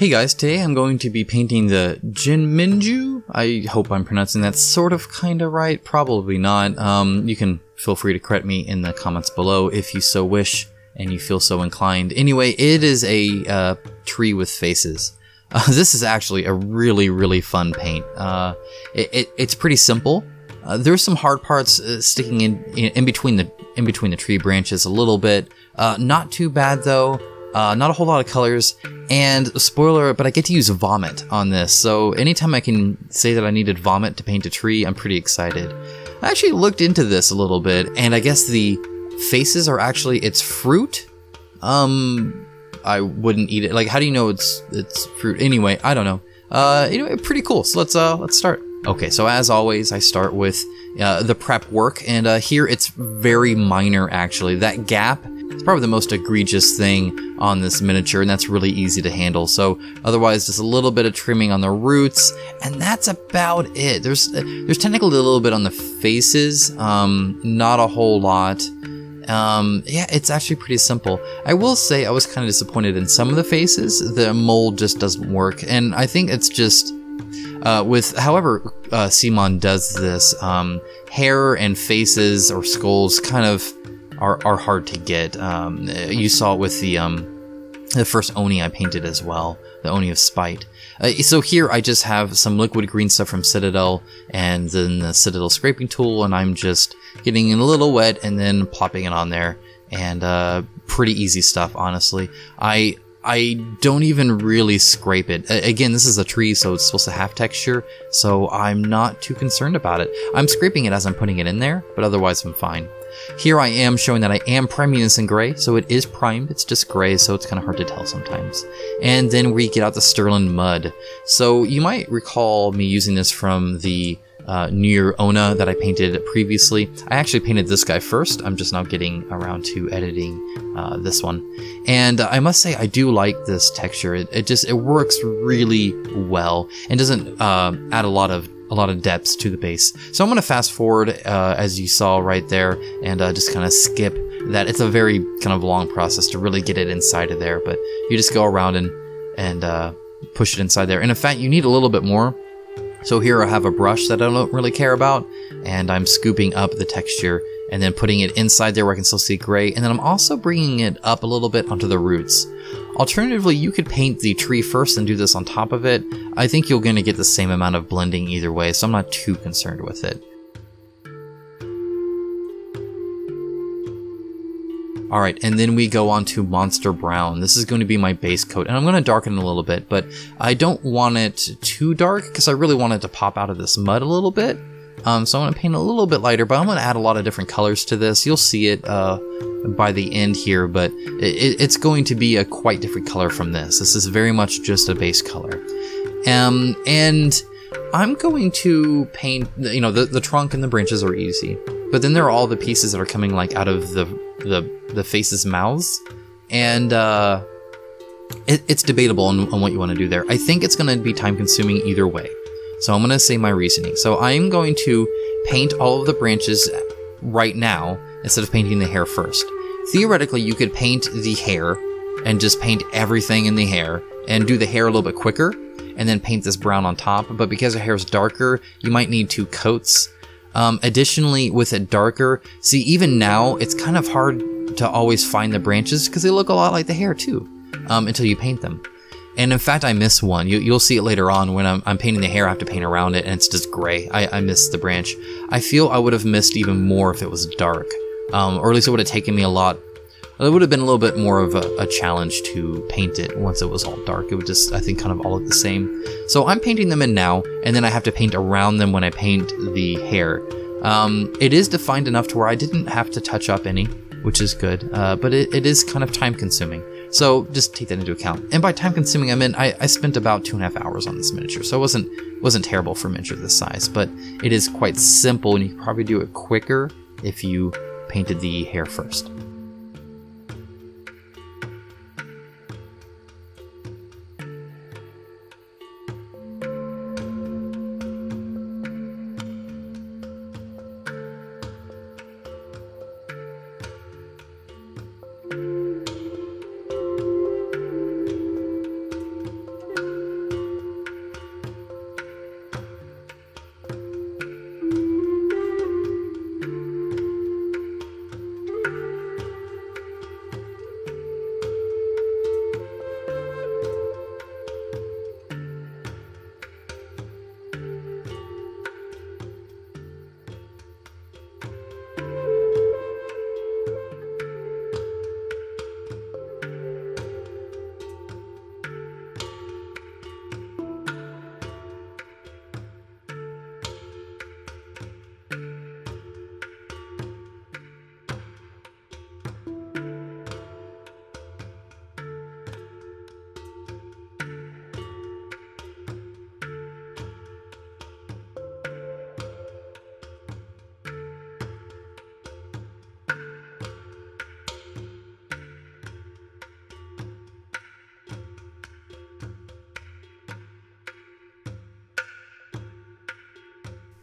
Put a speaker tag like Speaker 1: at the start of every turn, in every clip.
Speaker 1: Hey guys, today I'm going to be painting the Jinmenju. I hope I'm pronouncing that sort of kinda right, probably not. Um, you can feel free to correct me in the comments below if you so wish and you feel so inclined. Anyway, it is a uh, tree with faces. Uh, this is actually a really, really fun paint. Uh, it, it, it's pretty simple. Uh, there's some hard parts uh, sticking in, in, in between the in between the tree branches a little bit. Uh, not too bad though. Uh, not a whole lot of colors, and spoiler, but I get to use vomit on this, so anytime I can say that I needed vomit to paint a tree, I'm pretty excited. I actually looked into this a little bit, and I guess the faces are actually its fruit. Um, I wouldn't eat it. Like, how do you know it's it's fruit? Anyway, I don't know. Uh, anyway, pretty cool. So let's uh let's start. Okay, so as always, I start with uh, the prep work, and uh, here it's very minor actually. That gap it's probably the most egregious thing on this miniature, and that's really easy to handle. So otherwise, just a little bit of trimming on the roots, and that's about it. There's there's technically a little bit on the faces, um, not a whole lot. Um, yeah, it's actually pretty simple. I will say I was kind of disappointed in some of the faces. The mold just doesn't work, and I think it's just uh, with however uh, CMON does this, um, hair and faces or skulls kind of are, are hard to get. Um, you saw it with the um, the first Oni I painted as well, the Oni of Spite. Uh, so here I just have some liquid green stuff from Citadel and then the Citadel scraping tool and I'm just getting it a little wet and then plopping it on there and uh, pretty easy stuff honestly. I I don't even really scrape it. Again, this is a tree, so it's supposed to have texture, so I'm not too concerned about it. I'm scraping it as I'm putting it in there, but otherwise I'm fine. Here I am showing that I am priming this in gray, so it is primed, it's just gray, so it's kind of hard to tell sometimes. And then we get out the Stirland Mud. So you might recall me using this from the uh, Nure-Onna that I painted previously. I actually painted this guy first, I'm just now getting around to editing uh, this one. And I must say, I do like this texture. It, it just, it works really well and doesn't uh, add a lot of a lot of depths to the base. So I'm going to fast forward uh, as you saw right there and uh, just kind of skip that. It's a very kind of long process to really get it inside of there, but you just go around and, and uh, push it inside there. And in fact, you need a little bit more. So here I have a brush that I don't really care about and I'm scooping up the texture and then putting it inside there where I can still see gray. And then I'm also bringing it up a little bit onto the roots. Alternatively, you could paint the tree first and do this on top of it. I think you're going to get the same amount of blending either way, so I'm not too concerned with it. Alright, and then we go on to Monster Brown. This is going to be my base coat, and I'm going to darken it a little bit, but I don't want it too dark, because I really want it to pop out of this mud a little bit. Um, so I'm going to paint a little bit lighter, but I'm going to add a lot of different colors to this. You'll see it uh, by the end here, but it, it's going to be a quite different color from this. This is very much just a base color. Um, and I'm going to paint, you know, the, the trunk and the branches are easy, but then there are all the pieces that are coming like out of the, the, the faces' mouths. And, uh, it, it's debatable on, on what you want to do there. I think it's going to be time consuming either way. So I'm going to say my reasoning. So I am going to paint all of the branches right now instead of painting the hair first. Theoretically, you could paint the hair and just paint everything in the hair and do the hair a little bit quicker and then paint this brown on top. But because the hair is darker, you might need two coats. Um, additionally, with it darker, see, even now, it's kind of hard to always find the branches because they look a lot like the hair too, um, until you paint them. And in fact, I miss one. You, will see it later on when I'm, I'm, painting the hair. I have to paint around it, and it's just gray. I, I missed the branch. I feel I would have missed even more if it was dark, um, or at least it would have taken me a lot. It would have been a little bit more of a, a, challenge to paint it once it was all dark. It would just, I think, kind of all look the same. So I'm painting them in now, and then I have to paint around them when I paint the hair. Um, it is defined enough to where I didn't have to touch up any, which is good, uh, but it, it is kind of time consuming. So just take that into account. And by time consuming, I mean I, I spent about two and a half hours on this miniature, so it wasn't wasn't terrible for a miniature this size, but it is quite simple, and you could probably do it quicker if you painted the hair first.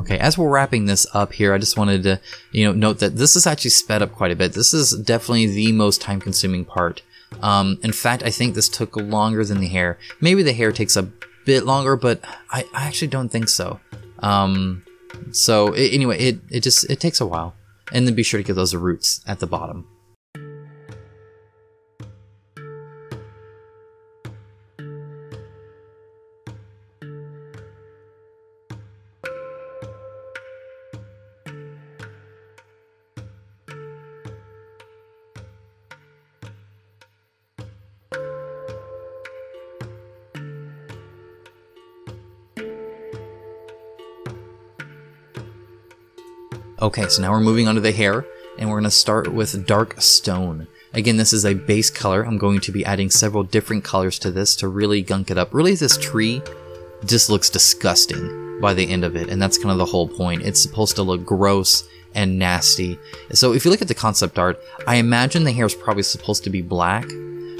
Speaker 1: Okay, as we're wrapping this up here, I just wanted to, you know, note that this is actually sped up quite a bit. This is definitely the most time-consuming part. Um, in fact, I think this took longer than the hair. Maybe the hair takes a bit longer, but I, I actually don't think so. Um, so it, anyway, it, it just, it takes a while. And then be sure to get those roots at the bottom. Okay, so now we're moving on to the hair, and we're going to start with Dark Stone. Again, this is a base color. I'm going to be adding several different colors to this to really gunk it up. Really, this tree just looks disgusting by the end of it, and that's kind of the whole point. It's supposed to look gross and nasty. So if you look at the concept art, I imagine the hair is probably supposed to be black,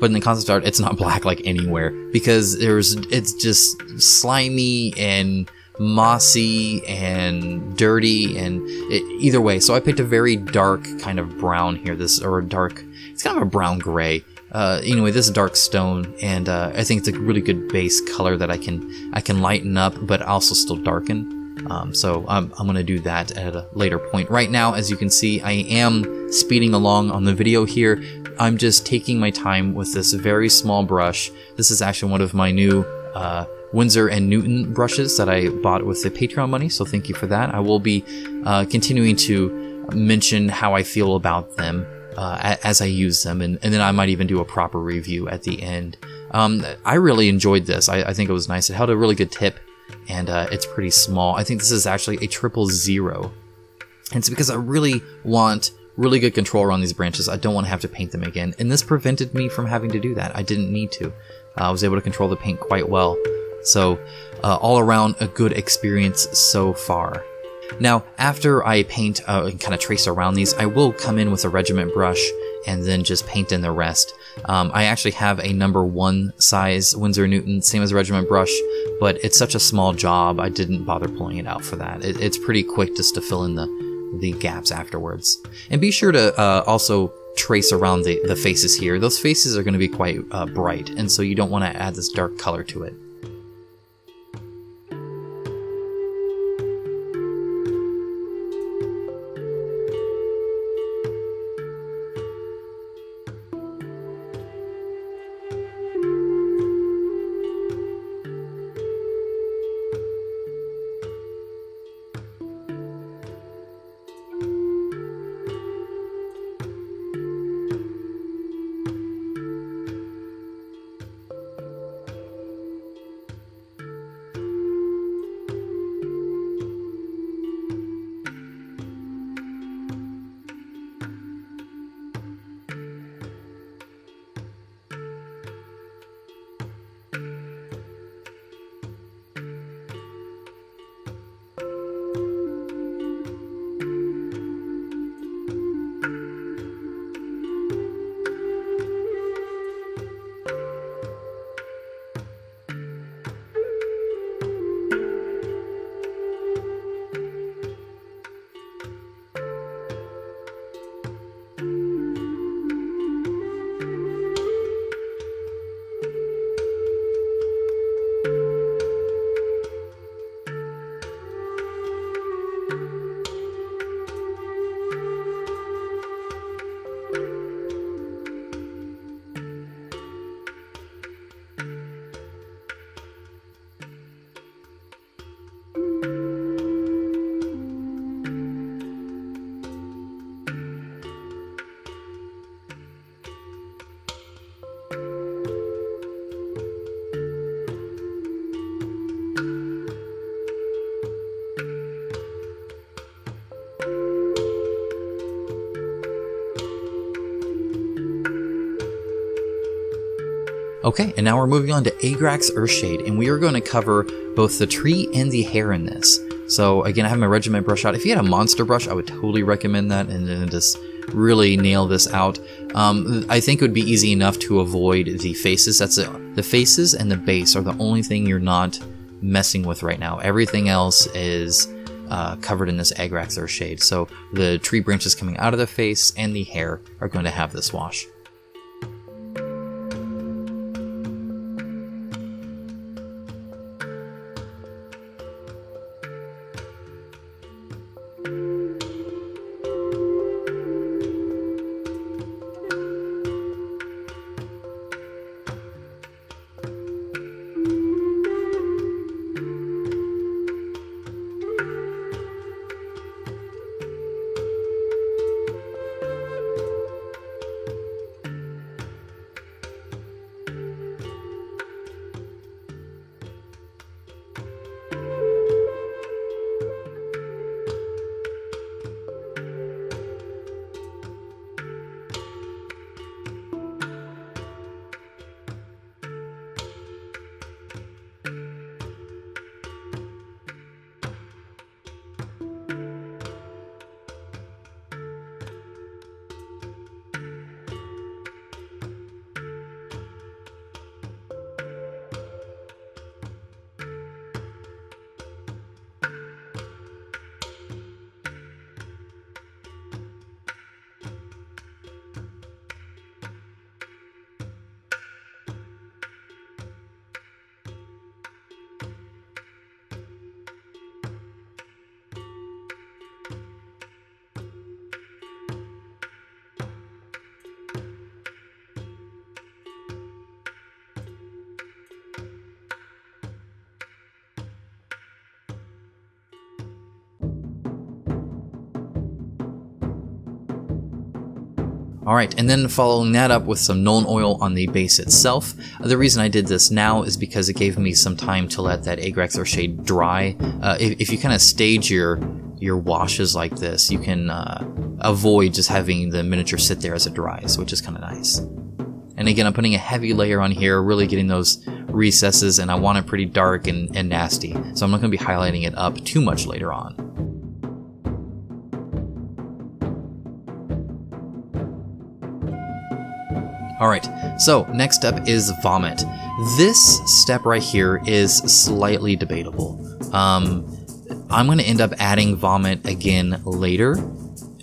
Speaker 1: but in the concept art, it's not black like anywhere because there's it's just slimy and mossy and dirty and it, either way. So i picked a very dark kind of brown here. This or a dark it's kind of a brown gray. Uh, anyway this is dark stone and uh, i think it's a really good base color that i can i can lighten up but also still darken. Um, so I'm, I'm going to do that at a later point. Right now as you can see i am speeding along on the video here. I'm just taking my time with this very small brush. This is actually one of my new uh, Winsor and Newton brushes that I bought with the Patreon money, so thank you for that. I will be uh, continuing to mention how I feel about them uh, as I use them, and, and, then I might even do a proper review at the end. Um, I really enjoyed this. I, I, think it was nice. It held a really good tip, and uh, it's pretty small. I think this is actually a triple zero. And it's because I really want really good control around these branches. I don't want to have to paint them again, and this prevented me from having to do that. I didn't need to. I was able to control the paint quite well. So, uh, all around a good experience so far. Now, after I paint uh, and kind of trace around these, I will come in with a regiment brush and then just paint in the rest. Um, I actually have a number one size Winsor Newton, same as a regiment brush, but it's such a small job, I didn't bother pulling it out for that. It, it's pretty quick just to fill in the, the gaps afterwards. And be sure to uh, also trace around the, the faces here. Those faces are going to be quite uh, bright, and so you don't want to add this dark color to it. Okay, and now we're moving on to Agrax Earthshade, and we are going to cover both the tree and the hair in this. So again, I have my regiment brush out. If you had a monster brush, I would totally recommend that and then just really nail this out. Um, I think it would be easy enough to avoid the faces. That's it. The faces and the base are the only thing you're not messing with right now. Everything else is uh, covered in this Agrax shade. So the tree branches coming out of the face and the hair are going to have this wash. Alright, and then following that up with some Nuln Oil on the base itself. The reason I did this now is because it gave me some time to let that Agrax Earthshade dry. Uh, if, if, you kind of stage your your washes like this, you can uh, avoid just having the miniature sit there as it dries, which is kind of nice. And again, I'm putting a heavy layer on here, really getting those recesses, and I want it pretty dark and, and nasty, so I'm not going to be highlighting it up too much later on. Alright, so next up is Vomit. This step right here is slightly debatable. Um, I'm going to end up adding Vomit again later,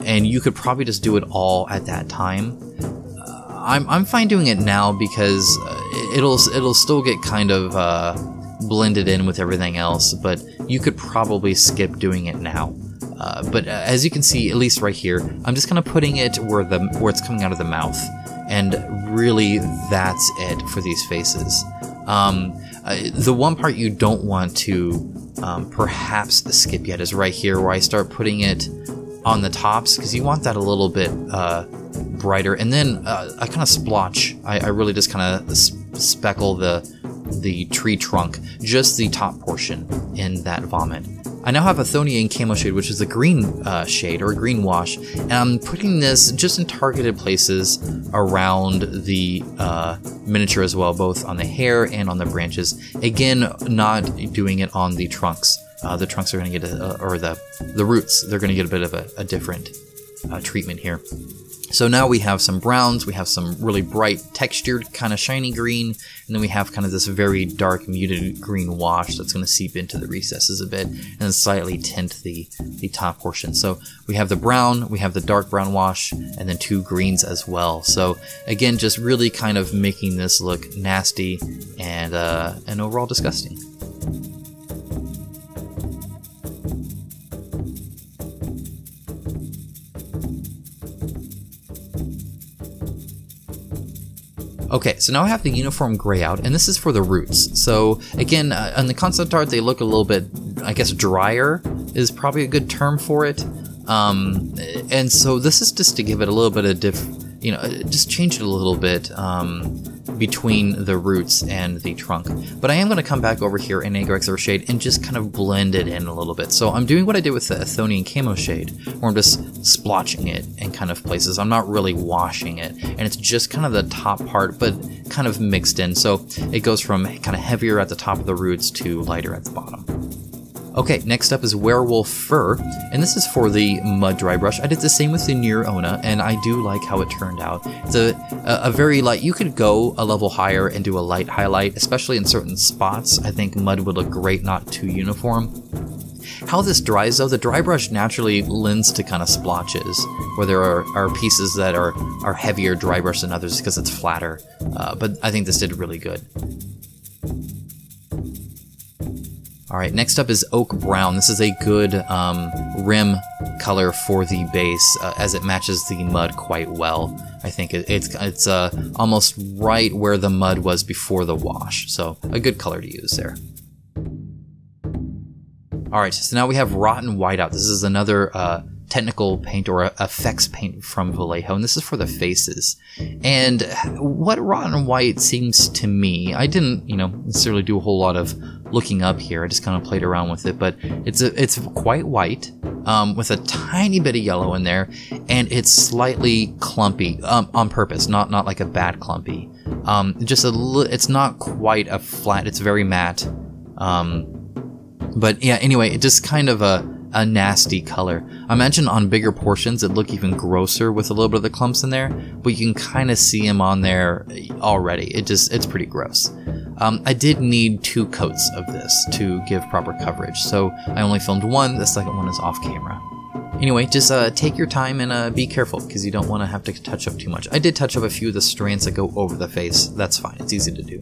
Speaker 1: and you could probably just do it all at that time. Uh, I'm, I'm fine doing it now because uh, it'll, it'll still get kind of uh, blended in with everything else, but you could probably skip doing it now. Uh, but uh, as you can see, at least right here, I'm just kind of putting it where the where it's coming out of the mouth and really that's it for these faces. Um, uh, the one part you don't want to um, perhaps skip yet is right here where I start putting it on the tops because you want that a little bit uh, brighter and then uh, I kind of splotch I, I, really just kind of speckle the the tree trunk just the top portion in that vomit I now have a Athonian Camo Shade, which is a green uh, shade, or a green wash, and I'm putting this just in targeted places around the uh, miniature as well, both on the hair and on the branches. Again, not doing it on the trunks. Uh, the trunks are going to get, a, or the, the roots, they're going to get a bit of a, a different uh, treatment here. So now we have some browns, we have some really bright textured kind of shiny green, and then we have kind of this very dark muted green wash that's going to seep into the recesses a bit and slightly tint the, the top portion. So we have the brown, we have the dark brown wash, and then two greens as well. So again, just really kind of making this look nasty and, uh, and overall disgusting. Okay, so now I have the uniform gray out, and this is for the roots. So again, uh, on the concept art, they look a little bit, I guess, drier is probably a good term for it. Um, and so this is just to give it a little bit of diff, you know, just change it a little bit. Um, between the roots and the trunk. But I am going to come back over here in Agrax Shade and just kind of blend it in a little bit. So I'm doing what I did with the Athonian Camo Shade, where I'm just splotching it in kind of places. I'm not really washing it, and it's just kind of the top part, but kind of mixed in. So it goes from kind of heavier at the top of the roots to lighter at the bottom. Okay, next up is Werewolf Fur, and this is for the Mud Dry Brush. I did the same with the Nure-Onna, and I do like how it turned out. It's a, a, a, very light, you could go a level higher and do a light highlight, especially in certain spots. I think Mud would look great, not too uniform. How this dries though, the dry brush naturally lends to kind of splotches, where there are, are pieces that are, are heavier dry brush than others because it's flatter. Uh, but I think this did really good. Alright, next up is Oak Brown. This is a good um, rim color for the base, uh, as it matches the mud quite well. I think it, it's it's uh, almost right where the mud was before the wash, so a good color to use there. Alright, so now we have Rotten White out. This is another uh, technical paint or effects paint from Vallejo, and this is for the faces. And what Rotten White seems to me, I didn't, you know, necessarily do a whole lot of looking up here. I just kind of played around with it, but it's a, it's quite white um, with a tiny bit of yellow in there, and it's slightly clumpy um, on purpose, not not like a bad clumpy. Um, just a li- it's not quite a flat. It's very matte. Um, but yeah, anyway, it just kind of a a nasty color. I imagine on bigger portions it look even grosser with a little bit of the clumps in there, but you can kind of see them on there already. It just it's pretty gross. Um, I did need two coats of this to give proper coverage, so I only filmed one. The second one is off camera. Anyway, just uh, take your time and uh, be careful because you don't want to have to touch up too much. I did touch up a few of the strands that go over the face. That's fine. It's easy to do.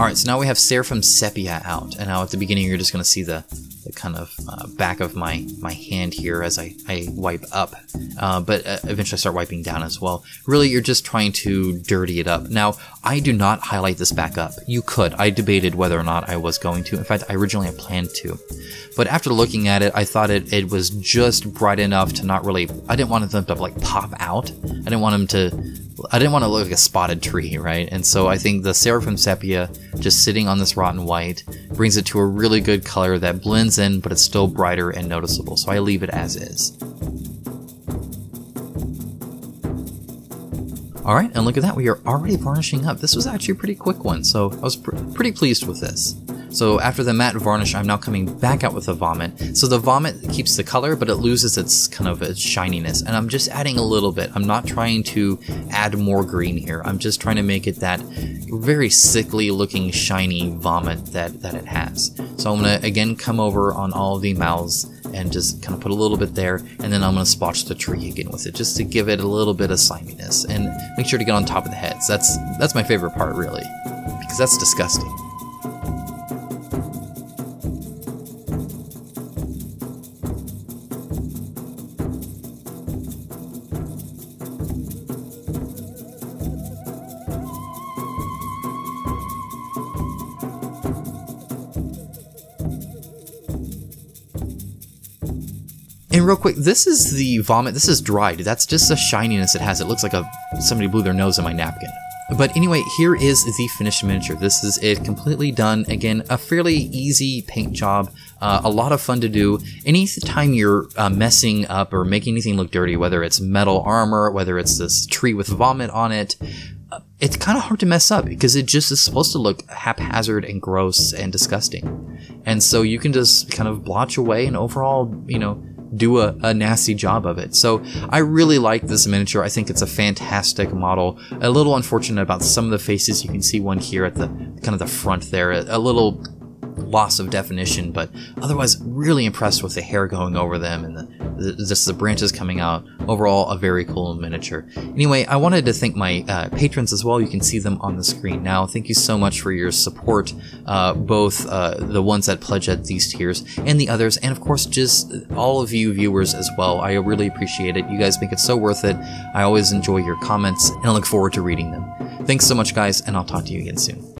Speaker 1: Alright, so now we have Seraphim Sepia out, and now at the beginning you're just going to see the, the kind of uh, back of my, my hand here as I, I wipe up, uh, but uh, eventually I start wiping down as well. Really, you're just trying to dirty it up. Now, I do not highlight this back up. You could. I debated whether or not I was going to. In fact, I originally had planned to. But after looking at it, I thought it, it was just bright enough to not really... I didn't want them to like pop out. I didn't want them to I didn't want to look like a spotted tree, right? And so I think the Seraphim Sepia, just sitting on this rotten white, brings it to a really good color that blends in, but it's still brighter and noticeable. So I leave it as is. Alright, and look at that, we are already varnishing up. This was actually a pretty quick one, so I was pr pretty pleased with this. So after the matte varnish, I'm now coming back out with the vomit. So the vomit keeps the color, but it loses its kind of its shininess. And I'm just adding a little bit. I'm not trying to add more green here. I'm just trying to make it that very sickly looking shiny vomit that, that it has. So I'm to again come over on all the mouths and just kind of put a little bit there and then I'm going to splotch the tree again with it just to give it a little bit of sliminess and make sure to get on top of the heads. That's that's my favorite part really because that's disgusting. Real quick, this is the vomit. This is dried. That's just the shininess it has. It looks like a somebody blew their nose on my napkin. But anyway, here is the finished miniature. This is it completely done. Again, a fairly easy paint job, uh, a lot of fun to do. Anytime you're uh, messing up or making anything look dirty, whether it's metal armor, whether it's this tree with vomit on it, uh, it's kind of hard to mess up because it just is supposed to look haphazard and gross and disgusting. And so you can just kind of blotch away and overall, you know, do a, a, nasty job of it. So I really like this miniature. I think it's a fantastic model. A little unfortunate about some of the faces. You can see one here at the kind of the front there. A, a little loss of definition, but otherwise really impressed with the hair going over them and the, the just the branches coming out. Overall, a very cool miniature. Anyway, I wanted to thank my uh, patrons as well. You can see them on the screen now. Thank you so much for your support, uh, both uh, the ones that pledge at these tiers and the others, and of course just all of you viewers as well. I really appreciate it. You guys make it so worth it. I always enjoy your comments, and I look forward to reading them. Thanks so much, guys, and I'll talk to you again soon.